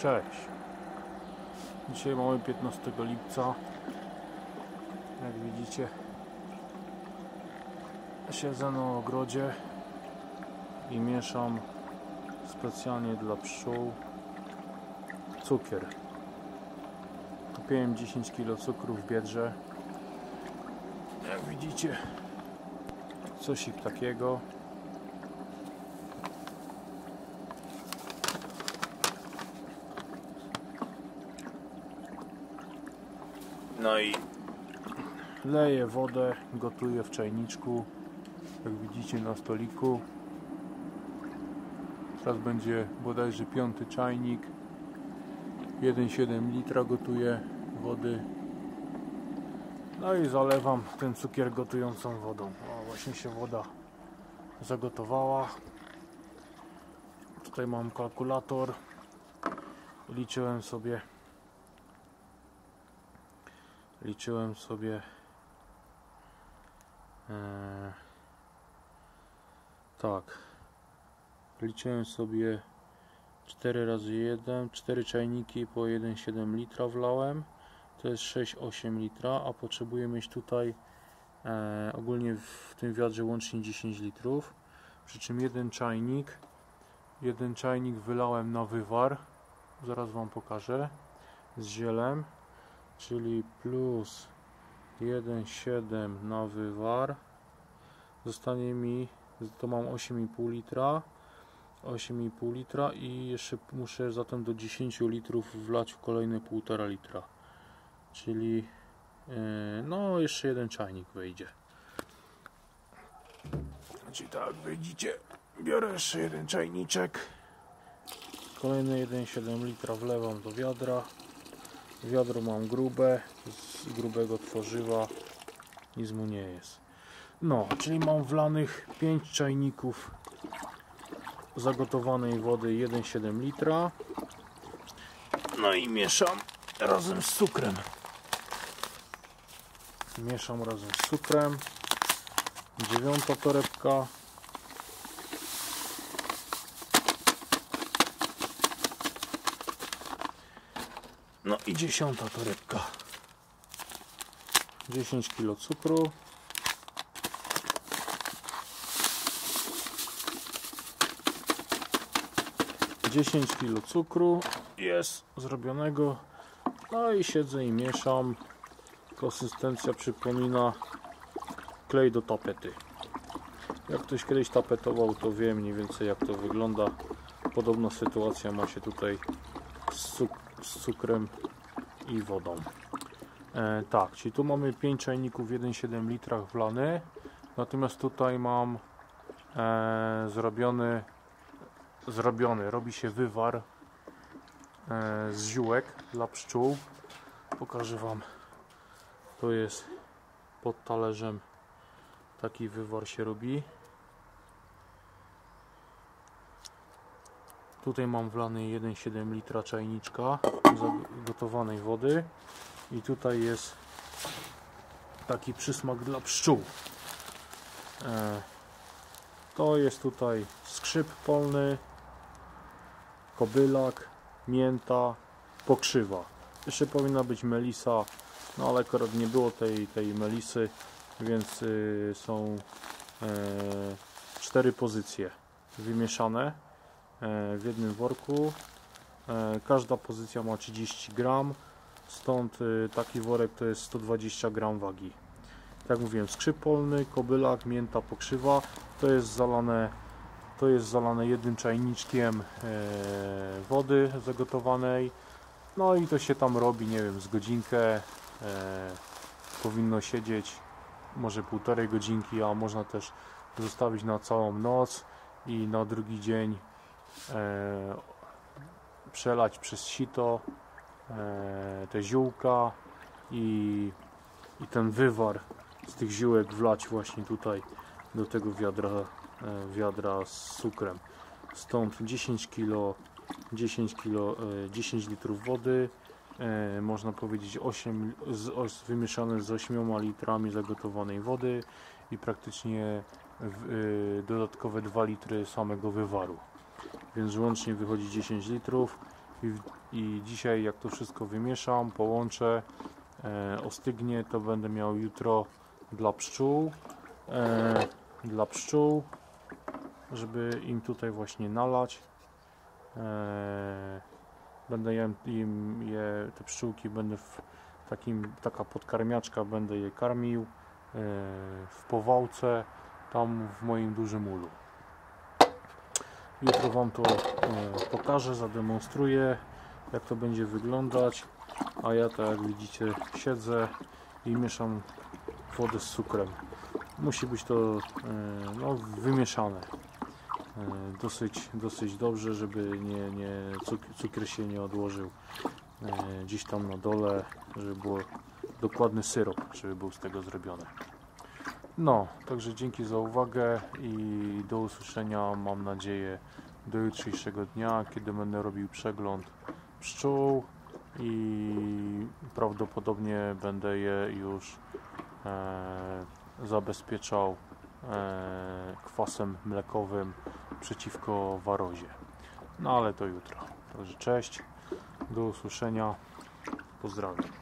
Cześć. Dzisiaj mamy 15 lipca. Jak widzicie, siedzę na ogrodzie i mieszam specjalnie dla pszczół cukier. Kupiłem 10 kg cukru w Biedrze. Jak widzicie, coś takiego. No i leję wodę, gotuję w czajniczku, jak widzicie na stoliku. Teraz będzie bodajże piąty czajnik. 1,7 litra gotuję wody. No i zalewam ten cukier gotującą wodą. O, właśnie się woda zagotowała. Tutaj mam kalkulator. Liczyłem sobie liczyłem sobie e, tak. Liczyłem sobie 4 razy 1 4 czajniki po 1,7 litra wlałem. To jest 6,8 litra a potrzebuję mieć tutaj e, ogólnie w tym wiadrze łącznie 10 litrów. Przy czym jeden czajnik jeden czajnik wylałem na wywar. Zaraz wam pokażę. Z zielem czyli plus 1,7 na wywar zostanie mi, to mam 8,5 litra 8,5 litra i jeszcze muszę zatem do 10 litrów wlać w kolejne 1,5 litra. Czyli yy, no jeszcze jeden czajnik wejdzie. Czyli tak widzicie biorę jeszcze jeden czajniczek. Kolejny 1,7 litra wlewam do wiadra Wiadro mam grube, z grubego tworzywa, nic mu nie jest. No, czyli mam wlanych 5 czajników zagotowanej wody 1,7 litra. No i mieszam razem z cukrem. Mieszam razem z cukrem. Dziewiąta torebka. No i dziesiąta torebka. 10 kg cukru. Dziesięć kg cukru jest zrobionego. No i siedzę i mieszam. Konsystencja przypomina klej do tapety. Jak ktoś kiedyś tapetował, to wie mniej więcej jak to wygląda. Podobna sytuacja ma się tutaj z, cuk z cukrem i wodą. E, tak, czyli tu mamy 5 czajników 1,7 litrach wlany. Natomiast tutaj mam e, zrobiony, zrobiony, robi się wywar e, z ziółek dla pszczół. Pokażę Wam. To jest pod talerzem taki wywar się robi. Tutaj mam wlany 1,7 litra czajniczka gotowanej wody i tutaj jest taki przysmak dla pszczół. E, to jest tutaj skrzyp polny, kobylak, mięta, pokrzywa. Jeszcze powinna być melisa, no ale akurat nie było tej, tej melisy, więc y, są e, cztery pozycje wymieszane w jednym worku. E, każda pozycja ma 30 gram, stąd e, taki worek to jest 120 gram wagi. Tak jak mówiłem, skrzyp polny, kobylak, mięta, pokrzywa, to jest zalane to jest zalane jednym czajniczkiem wody zagotowanej. No i to się tam robi, nie wiem, z godzinkę. Powinno siedzieć może półtorej godzinki, a można też zostawić na całą noc i na drugi dzień e, przelać przez sito e, te ziółka i, i ten wywar z tych ziółek wlać właśnie tutaj do tego wiadra, e, wiadra z cukrem. Stąd 10 kg 10 kg 10 litrów wody e, można powiedzieć 8 z, wymieszane z 8 litrami zagotowanej wody i praktycznie e, dodatkowe 2 litry samego wywaru więc łącznie wychodzi 10 litrów i, i dzisiaj jak to wszystko wymieszam, połączę, e, ostygnie, to będę miał jutro dla pszczół, e, dla pszczół, żeby im tutaj właśnie nalać. E, będę im, im je, te pszczółki będę w takim, taka podkarmiaczka, będę je karmił e, w powałce, tam w moim dużym ulu. Jutro Wam to e, pokażę, zademonstruję jak to będzie wyglądać. A ja tak jak widzicie siedzę i mieszam wodę z cukrem. Musi być to e, no, wymieszane. E, dosyć, dosyć dobrze, żeby nie, nie, cuk- cukier się nie odłożył gdzieś tam na dole, żeby było dokładny syrop, żeby był z tego zrobiony. No, także dzięki za uwagę i do usłyszenia, mam nadzieję, do jutrzejszego dnia, kiedy będę robił przegląd pszczół i prawdopodobnie będę je już e, zabezpieczał e, kwasem mlekowym przeciwko warozie. No ale to jutro. Także cześć, do usłyszenia, pozdrawiam.